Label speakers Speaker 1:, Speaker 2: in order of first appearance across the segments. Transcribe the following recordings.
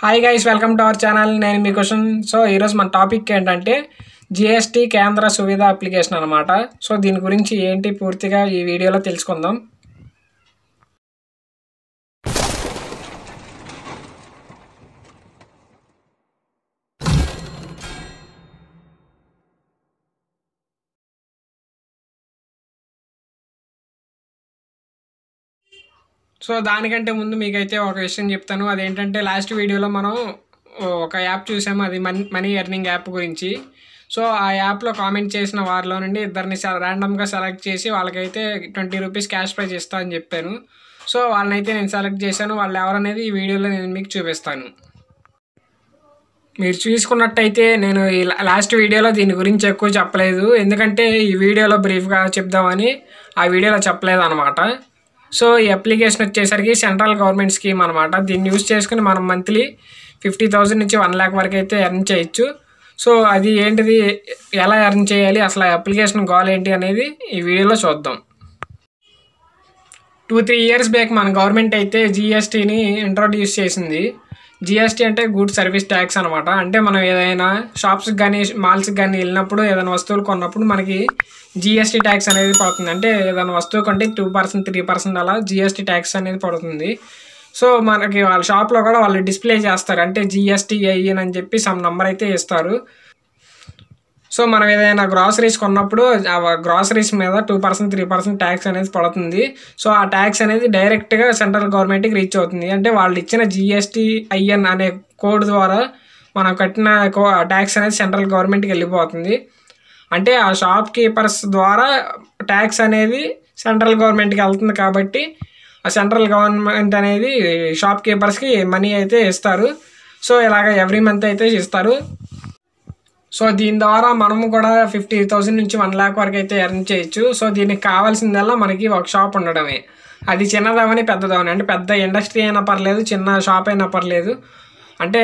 Speaker 1: Hi guys welcome to our channel నేను మీ question. So ఈరోజు మన టాపిక్ ఏంటంటే జిఎస్టీ కేంద్ర సువిధ అప్లికేషన్ అనమాట సో దీని గురించి ఏంటి పూర్తిగా ఈ వీడియోలో తెలుసుకుందాం. సో దానికంటే ముందు మీకైతే ఒక విషయం చెప్తాను. అదేంటంటే లాస్ట్ వీడియోలో మనం ఒక యాప్ చూసాము. అది మనీ మనీ ఎర్నింగ్ యాప్ గురించి. సో ఆ యాప్లో కామెంట్ చేసిన వారిలో నుండి ఇద్దరిని ర్యాండమ్గా సెలెక్ట్ చేసి వాళ్ళకైతే ట్వంటీ రూపీస్ క్యాష్ ప్రైజ్ ఇస్తా అని చెప్పాను. సో వాళ్ళనైతే నేను సెలెక్ట్ చేశాను. వాళ్ళు ఎవరనేది ఈ వీడియోలో నేను మీకు చూపిస్తాను. మీరు చూసుకున్నట్టయితే నేను ఈ లాస్ట్ వీడియోలో దీని గురించి ఎక్కువ చెప్పలేదు. ఎందుకంటే ఈ వీడియోలో బ్రీఫ్గా చెప్దామని ఆ వీడియోలో చెప్పలేదు అనమాట సో ఈ అప్లికేషన్ వచ్చేసరికి సెంట్రల్ గవర్నమెంట్ స్కీమ్ అనమాట దీన్ని యూజ్ చేసుకుని మనం మంత్లీ ఫిఫ్టీ థౌజండ్ నుంచి వన్ ల్యాక్ వరకు అయితే ఎర్న్ చేయొచ్చు. సో అది ఏంటిది ఎలా ఎర్న్ చేయాలి అసలు ఆ అప్లికేషన్ గోల్ ఏంటి అనేది ఈ వీడియోలో చూద్దాం. టూ త్రీ ఇయర్స్ బ్యాక్ మన గవర్నమెంట్ అయితే జిఎస్టీని ఇంట్రొడ్యూస్ చేసింది. జిఎస్టీ అంటే గుడ్ సర్వీస్ ట్యాక్స్ అనమాట అంటే మనం ఏదైనా షాప్స్కి కానీ మాల్స్కి కానీ వెళ్ళినప్పుడు ఏదైనా వస్తువులు కొన్నప్పుడు మనకి జిఎస్టీ ట్యాక్స్ అనేది పడుతుంది. అంటే ఏదైనా వస్తువు కంటే టూ పర్సెంట్ త్రీ పర్సెంట్ అలా జిఎస్టీ ట్యాక్స్ అనేది పడుతుంది. సో మనకి వాళ్ళ షాప్లో కూడా వాళ్ళు డిస్ప్లే చేస్తారు. అంటే జిఎస్టీ ఐఎన్ అని చెప్పి సమ్ నెంబర్ అయితే ఇస్తారు. సో మనం ఏదైనా గ్రాసరీస్ కొన్నప్పుడు ఆ గ్రాసరీస్ మీద two percent three percent tax అనేది పడుతుంది. సో ఆ ట్యాక్స్ అనేది డైరెక్ట్గా సెంట్రల్ గవర్నమెంట్కి రీచ్ అవుతుంది. అంటే వాళ్ళు ఇచ్చిన జిఎస్టీ ఐఎన్ అనే కోడ్ ద్వారా మనం కట్టిన ట్యాక్స్ అనేది సెంట్రల్ గవర్నమెంట్కి వెళ్ళిపోతుంది. అంటే ఆ షాప్ కీపర్స్ ద్వారా ట్యాక్స్ అనేది సెంట్రల్ గవర్నమెంట్కి వెళ్తుంది కాబట్టి ఆ సెంట్రల్ గవర్నమెంట్ అనేది షాప్ కీపర్స్కి మనీ అయితే ఇస్తారు. సో ఇలాగ ఎవ్రీ మంత్ అయితే ఇస్తారు. సో దీని ద్వారా మనము కూడా ఫిఫ్టీ థౌసండ్ నుంచి వన్ ల్యాక్ వరకు అయితే ఎర్న్ చేయొచ్చు. సో దీనికి కావాల్సిందల్లా మనకి ఒక షాప్ ఉండడమే. అది చిన్నదవని పెద్దదవని అంటే పెద్ద ఇండస్ట్రీ అయినా పర్లేదు చిన్న షాప్ అయినా పర్లేదు. అంటే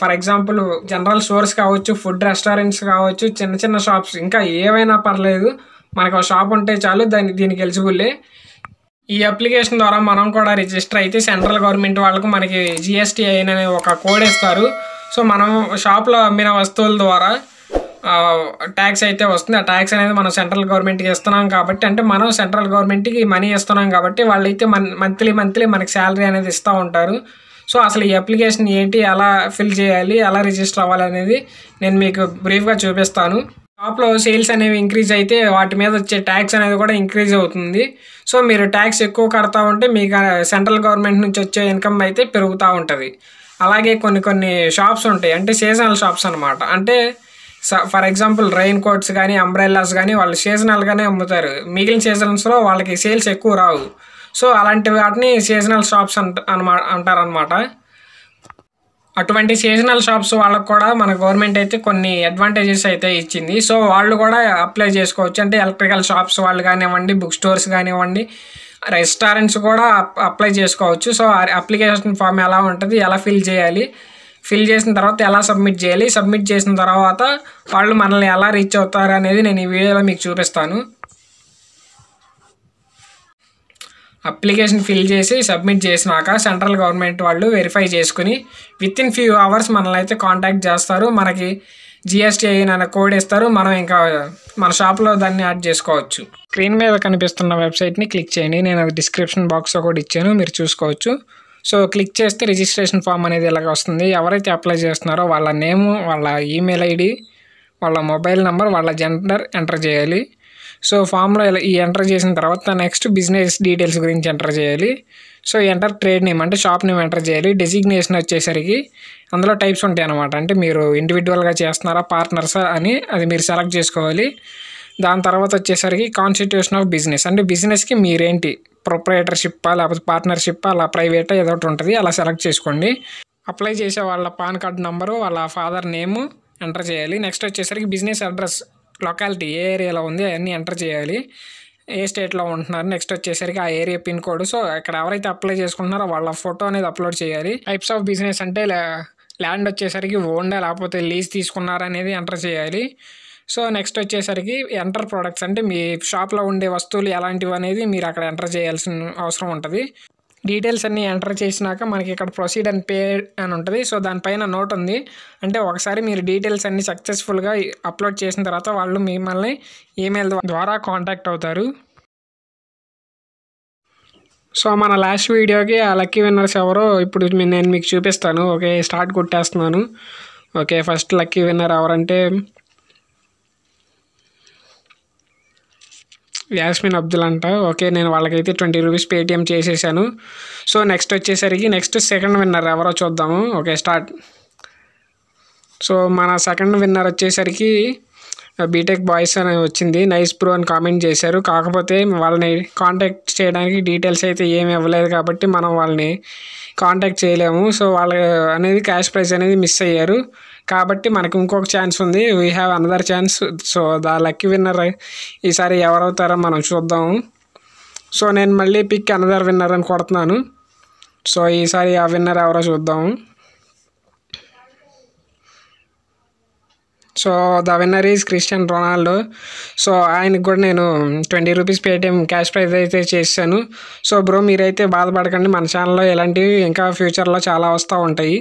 Speaker 1: ఫర్ ఎగ్జాంపుల్ జనరల్ స్టోర్స్ కావచ్చు ఫుడ్ రెస్టారెంట్స్ కావచ్చు చిన్న చిన్న షాప్స్ ఇంకా ఏవైనా పర్లేదు. మనకు ఒక షాప్ ఉంటే చాలు దాన్ని దీనికి ఎలిజిబుల్లే ఈ అప్లికేషన్ ద్వారా మనం కూడా రిజిస్టర్ అయితే సెంట్రల్ గవర్నమెంట్ వాళ్ళకు మనకి జిఎస్టీ అయిన ఒక కోడ్ ఇస్తారు. సో మనం షాప్లో అమ్మిన వస్తువుల ద్వారా ట్యాక్స్ అయితే వస్తుంది. ఆ ట్యాక్స్ అనేది మనం సెంట్రల్ గవర్నమెంట్కి ఇస్తున్నాం కాబట్టి అంటే మనం సెంట్రల్ గవర్నమెంట్కి మనీ ఇస్తున్నాం కాబట్టి వాళ్ళైతే మన్ మంత్లీ మంత్లీ మనకి శాలరీ అనేది ఇస్తూ ఉంటారు. సో అసలు ఈ అప్లికేషన్ ఏంటి ఎలా ఫిల్ చేయాలి ఎలా రిజిస్టర్ అవ్వాలి అనేది నేను మీకు బ్రీఫ్గా చూపిస్తాను. షాప్లో సేల్స్ అనేవి ఇంక్రీజ్ అయితే వాటి మీద వచ్చే ట్యాక్స్ అనేది కూడా ఇంక్రీజ్ అవుతుంది. సో మీరు ట్యాక్స్ ఎక్కువ కడతా ఉంటే మీకు సెంట్రల్ గవర్నమెంట్ నుంచి వచ్చే ఇన్కమ్ అయితే పెరుగుతూ ఉంటుంది. అలాగే కొన్ని కొన్ని షాప్స్ ఉంటాయి. అంటే సీజనల్ షాప్స్ అనమాట అంటే ఫర్ ఎగ్జాంపుల్ రెయిన్ కోట్స్ కానీ అంబ్రెల్లాస్ కానీ వాళ్ళు సీజనల్గానే అమ్ముతారు. మిగిలిన సీజన్స్లో వాళ్ళకి సేల్స్ ఎక్కువ రావు. సో అలాంటి వాటిని సీజనల్ షాప్స్ అంట అనమాట అంటారనమాట అటువంటి సీజనల్ షాప్స్ వాళ్ళకు కూడా మన గవర్నమెంట్ అయితే కొన్ని అడ్వాంటేజెస్ అయితే ఇచ్చింది. సో వాళ్ళు కూడా అప్లై చేసుకోవచ్చు. అంటే ఎలక్ట్రికల్ షాప్స్ వాళ్ళు కానివ్వండి బుక్ స్టోర్స్ కానివ్వండి రెస్టారెంట్స్ కూడా అప్లై చేసుకోవచ్చు. సో అప్లికేషన్ ఫామ్ ఎలా ఉంటుంది ఎలా ఫిల్ చేయాలి ఫిల్ చేసిన తర్వాత ఎలా సబ్మిట్ చేయాలి సబ్మిట్ చేసిన తర్వాత వాళ్ళు మనల్ని ఎలా రీచ్ అవుతారు అనేది నేను ఈ వీడియోలో మీకు చూపిస్తాను. అప్లికేషన్ ఫిల్ చేసి సబ్మిట్ చేసినాక సెంట్రల్ గవర్నమెంట్ వాళ్ళు వెరిఫై చేసుకుని విత్ ఇన్ ఫ్యూ అవర్స్ మనల్ని అయితే కాంటాక్ట్ చేస్తారు. మనకి జిఎస్టీ అయిన కోడ్ ఇస్తారు. మనం ఇంకా మన షాప్లో దాన్ని యాడ్ చేసుకోవచ్చు. స్క్రీన్ మీద కనిపిస్తున్న వెబ్సైట్ని క్లిక్ చేయండి. నేను అది డిస్క్రిప్షన్ బాక్స్లో కూడా ఇచ్చాను. మీరు చూసుకోవచ్చు. సో క్లిక్ చేస్తే రిజిస్ట్రేషన్ ఫామ్ అనేది ఇలాగ వస్తుంది. ఎవరైతే అప్లై చేస్తున్నారో వాళ్ళ నేము వాళ్ళ ఈమెయిల్ ఐడి వాళ్ళ మొబైల్ నెంబర్ వాళ్ళ జెండర్ ఎంటర్ చేయాలి. సో ఫామ్లో ఇలా ఈ ఎంటర్ చేసిన తర్వాత నెక్స్ట్ బిజినెస్ డీటెయిల్స్ గురించి ఎంటర్ చేయాలి. సో ఎంటర్ ట్రేడ్ నేమ్ అంటే షాప్ నేమ్ ఎంటర్ చేయాలి. డెసిగ్నేషన్ వచ్చేసరికి అందులో టైప్స్ ఉంటాయి అనమాట అంటే మీరు ఇండివిజువల్గా చేస్తున్నారా పార్ట్నర్సా అని అది మీరు సెలెక్ట్ చేసుకోవాలి. దాని తర్వాత వచ్చేసరికి కాన్స్టిట్యూషన్ ఆఫ్ బిజినెస్ అంటే బిజినెస్కి మీరేంటి? ప్రొపరేటర్షిప్పా లేకపోతే పార్ట్నర్షిప్ అలా ప్రైవేట్ ఏదో ఒకటి ఉంటుంది అలా సెలెక్ట్ చేసుకోండి. అప్లై చేసే వాళ్ళ పాన్ కార్డ్ నెంబరు వాళ్ళ ఫాదర్ నేము ఎంటర్ చేయాలి. నెక్స్ట్ వచ్చేసరికి బిజినెస్ అడ్రస్ లొకాలిటీ ఏ ఏరియాలో ఉంది అవన్నీ ఎంటర్ చేయాలి. ఏ స్టేట్లో ఉంటున్నారు నెక్స్ట్ వచ్చేసరికి ఆ ఏరియా పిన్ కోడ్ సో ఇక్కడ ఎవరైతే అప్లై చేసుకుంటున్నారో వాళ్ళ ఫోటో అనేది అప్లోడ్ చేయాలి. టైప్స్ ఆఫ్ బిజినెస్ అంటే ల్యాండ్ వచ్చేసరికి ఓన్డా లేకపోతే లీజ్ తీసుకున్నారనేది ఎంటర్ చేయాలి. సో నెక్స్ట్ వచ్చేసరికి ఎంటర్ ప్రోడక్ట్స్ అంటే మీ షాప్లో ఉండే వస్తువులు ఎలాంటివి అనేది మీరు అక్కడ ఎంటర్ చేయాల్సిన అవసరం ఉంటుంది. డీటెయిల్స్ అన్నీ ఎంటర్ చేసినాక మనకి ఇక్కడ ప్రొసీడ్ అండ్ పే అని ఉంటుంది. సో దానిపైన నోట్ ఉంది. అంటే ఒకసారి మీరు డీటెయిల్స్ అన్నీ సక్సెస్ఫుల్గా అప్లోడ్ చేసిన తర్వాత వాళ్ళు మిమ్మల్ని ఈమెయిల్ ద్వారా కాంటాక్ట్ అవుతారు. సో మన లాస్ట్ వీడియోకి ఆ లక్కీ విన్నర్స్ ఎవరో ఇప్పుడు నేను మీకు చూపిస్తాను. ఓకే స్టార్ట్ కొట్టేస్తున్నాను. ఓకే ఫస్ట్ లక్కీ విన్నర్ ఎవరంటే యాస్మిన్ అబ్దుల్ అంట ఓకే నేను వాళ్ళకైతే ట్వంటీ రూపీస్ పేటిఎం చేసేసాను. సో నెక్స్ట్ వచ్చేసరికి నెక్స్ట్ సెకండ్ విన్నర్ ఎవరో చూద్దాము. Okay start. సో మన సెకండ్ విన్నర్ వచ్చేసరికి బీటెక్ బాయ్స్ అని వచ్చింది. నైస్ ప్రో అని కామెంట్ చేశారు. కాకపోతే వాళ్ళని కాంటాక్ట్ చేయడానికి డీటెయిల్స్ అయితే ఏమి ఇవ్వలేదు కాబట్టి మనం వాళ్ళని కాంటాక్ట్ చేయలేము. సో వాళ్ళ అనేది క్యాష్ ప్రైజ్ అనేది మిస్ అయ్యారు. కాబట్టి మనకి ఇంకొక ఛాన్స్ ఉంది. We have another chance so the lucky winner ఈసారి ఎవరవుతారో మనం చూద్దాము సో నేను మళ్ళీ పిక్ అనదర్ విన్నర్ అని కొడుతున్నాను. సో ఈసారి ఆ విన్నర్ ఎవరో చూద్దాము so the winner is Cristiano Ronaldo. So ఆయనకు కూడా నేను twenty rupees Paytm cash prize అయితే చేశాను. సో బ్రో మీరైతే బాధపడకండి మన ఛానల్లో ఇలాంటివి ఇంకా ఫ్యూచర్లో చాలా వస్తూ ఉంటాయి.